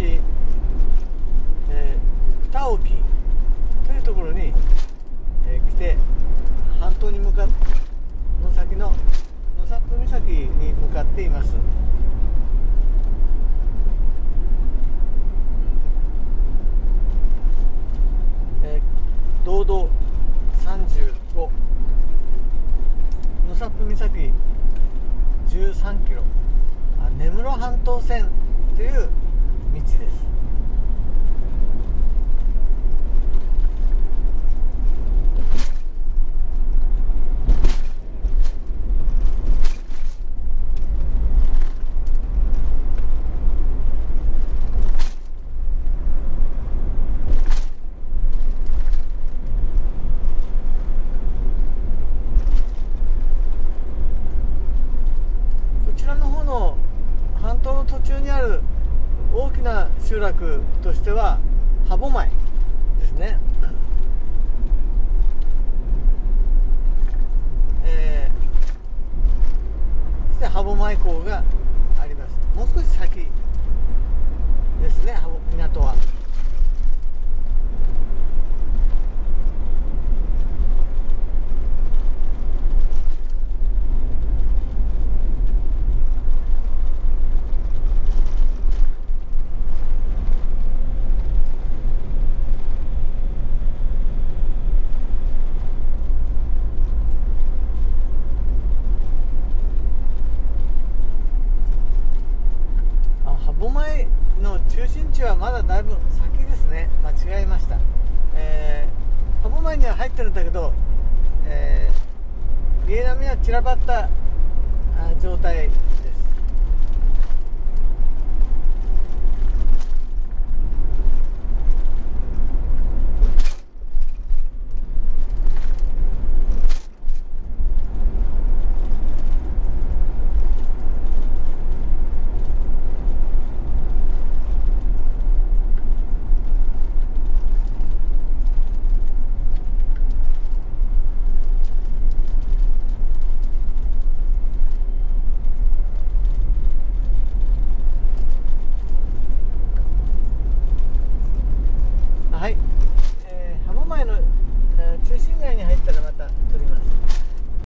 市、えー、沖というところに、えー、来て半島に向かっの先の野里岬に向かっています。道、道道35野里岬13キロあ根室半島線という道です。きな集落としては歯舞ですね、えー、そして歯舞港があります。もう少し先ですね港は。5枚の中心地はまだだいぶ先ですね。間違えました、えー、歯舞には入ってるんだけど、えー、家並みは散らばった状態。